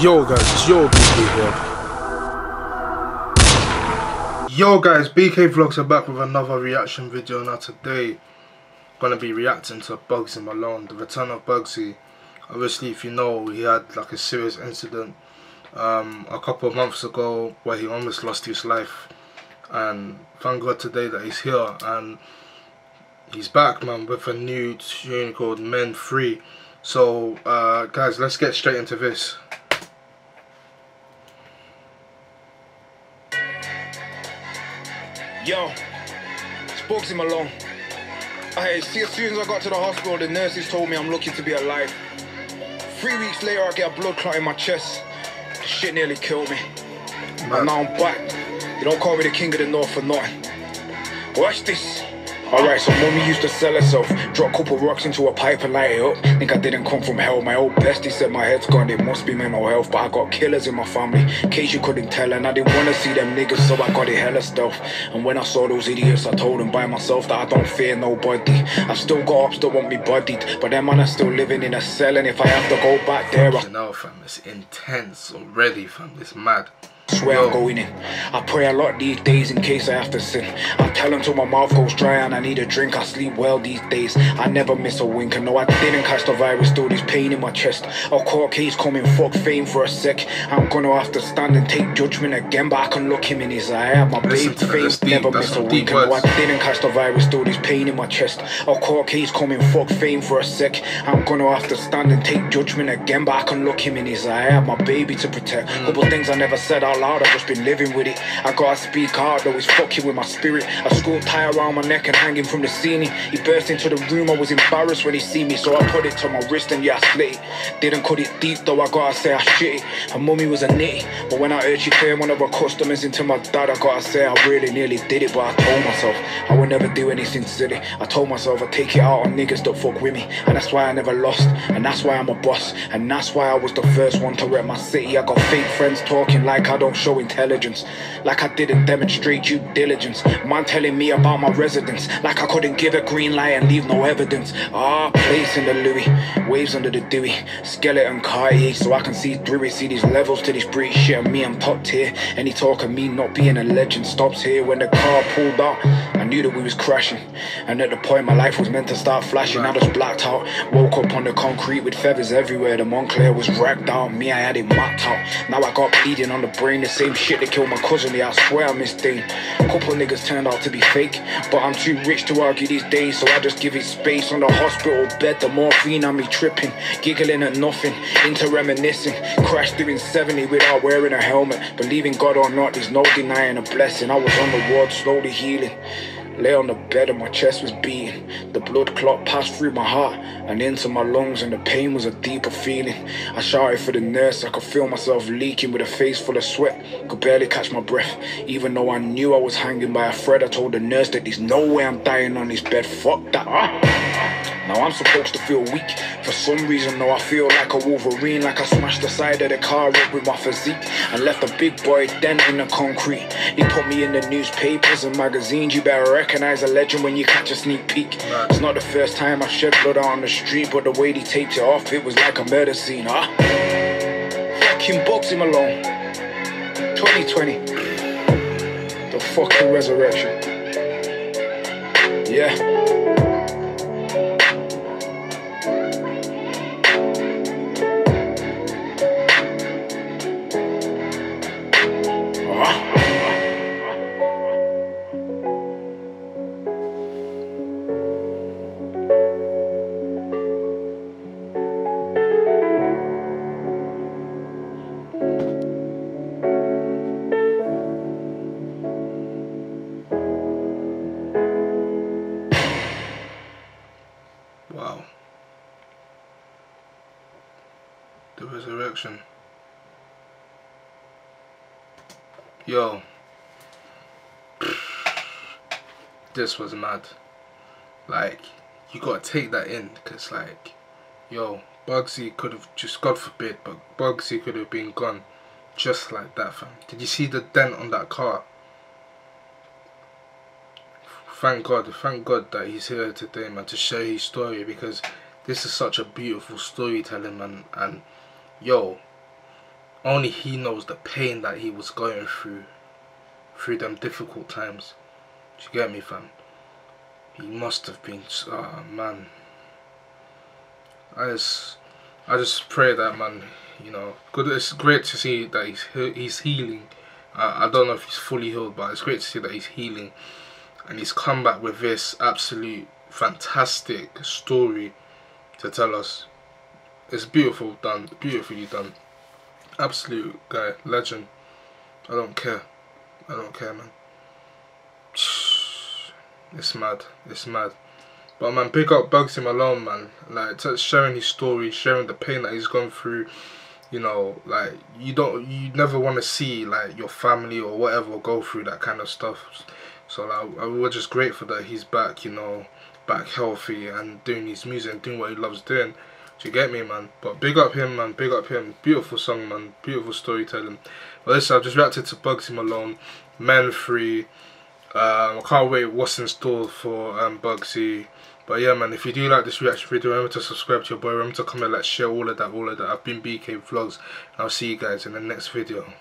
Yo guys, your BK Vlog. Yo guys, BK Vlogs are back with another reaction video now today gonna be reacting to Bugzy Malone, the return of Bugzy. Obviously if you know he had like a serious incident um, a couple of months ago where he almost lost his life and thank God today that he's here and he's back man with a new tune called Men Free. So uh, guys let's get straight into this. Yo, spoke to him alone. I see, as soon as I got to the hospital, the nurses told me I'm lucky to be alive. Three weeks later, I get a blood clot in my chest. The shit nearly killed me. Man. And now I'm back. They don't call me the king of the north for nothing. Watch this. Alright, so mommy used to sell herself. Drop couple rocks into a pipe and light it up. Think I didn't come from hell. My old bestie said my head's gone, it must be mental health. But I got killers in my family, in case you couldn't tell. And I didn't wanna see them niggas, so I got it hella stealth. And when I saw those idiots, I told them by myself that I don't fear nobody. I've still got ups that want me bodied, but them man are still living in a cell. And if I have to go back there, I. know, fam, it's intense already, fam. It's mad. Swear I'm going in. I pray a lot these days in case I have to sin. I tell till my mouth goes dry and I need a drink. I sleep well these days. I never miss a wink. And no, I didn't catch the virus. Still, this pain in my chest. A court case coming. Fuck fame for a sec. I'm gonna have to stand and take judgment again. But I can look him in his eye. I have my babe face. Never miss a wink. And no, I didn't catch the virus. Still, this pain in my chest. A court case coming. Fuck fame for a sec. I'm gonna have to stand and take judgment again. But I can look him in his eye. I have my baby to protect. Couple things I never said out loud, I've just been living with it. I gotta speak hard, though it's fucking with my spirit. A school tie around my neck and hanging from the ceiling. He burst into the room, I was embarrassed when he see me, so I put it to my wrist and yeah, I split it. Didn't cut it deep, though I gotta say I shit it. Her mummy was a nitty, but when I heard she turned one of her customers into my dad, I gotta say I really nearly did it, but I told myself I would never do anything silly. I told myself I'd take it out on niggas that fuck with me, and that's why I never lost, and that's why I'm a boss, and that's why I was the first one to rep my city. I got fake friends talking like I don't show intelligence. Like I didn't demonstrate due diligence. Man telling me about my residence. Like I couldn't give a green light and leave no evidence. Ah, place in the Louis. Waves under the Dewey. Skeleton Cartier so I can see through it. See these levels to this British shit and me, I'm top tier. Any talk of me not being a legend stops here when the car pulled up. Knew that we was crashing. And at the point my life was meant to start flashing, I just blacked out. Woke up on the concrete with feathers everywhere. The Moncler was racked out. Me, I had it mapped out. Now I got bleeding on the brain. The same shit that killed my cousin. Yeah, I swear I miss Dane. Couple niggas turned out to be fake. But I'm too rich to argue these days. So I just give it space on the hospital bed. The morphine on me tripping. Giggling at nothing. Into reminiscing. Crashed doing 70 without wearing a helmet. Believing God or not, there's no denying a blessing. I was on the ward slowly healing. Lay on the bed and my chest was beating. The blood clot passed through my heart and into my lungs, and the pain was a deeper feeling. I shouted for the nurse, I could feel myself leaking with a face full of sweat. Could barely catch my breath, even though I knew I was hanging by a thread. I told the nurse that there's no way I'm dying on this bed. Fuck that. Ah. Now I'm supposed to feel weak. For some reason, though, I feel like a Wolverine, like I smashed the side of the car up with my physique and left a big boy dent in the concrete. He put me in the newspapers and magazines. You better recognize a legend when you catch a sneak peek. It's not the first time I've shed blood out on the street, but the way he taped it off, it was like a murder scene, huh? Fucking Bugzy Malone. 2020. The fucking resurrection. Yeah. Resurrection. Yo, this was mad. Like, you gotta take that in, cause like, yo, Bugzy could have just, God forbid, but Bugzy could have been gone just like that, fam. Did you see the dent on that car? thank God, thank God that he's here today, man, to share his story because this is such a beautiful storytelling, man. And yo, only he knows the pain that he was going through, through them difficult times. Do you get me, fam? He must have been, oh man. I just, I just pray that, man. You know, good. It's great to see that he's he's healing. Uh, I don't know if he's fully healed, but it's great to see that he's healing, and he's come back with this absolute fantastic story to tell us. It's beautiful done, beautifully done. Absolute guy, legend. I don't care. I don't care, man. It's mad. It's mad. But man, pick up Bugzy Malone, man. Like sharing his story, sharing the pain that he's gone through. You know, like you don't, you never want to see like your family or whatever go through that kind of stuff. So like, we're just grateful that he's back. You know, back healthy and doing his music and doing what he loves doing. Do you get me, man? But big up him, man. Big up him. Beautiful song, man. Beautiful storytelling. But listen, I've just reacted to Bugzy Malone, Men Free. Um, I can't wait what's in store for um, Bugzy. But yeah, man, if you do like this reaction video, remember to subscribe to your boy. Remember to comment, like, share all of that, all of that. I've been BK Vlogs. And I'll see you guys in the next video.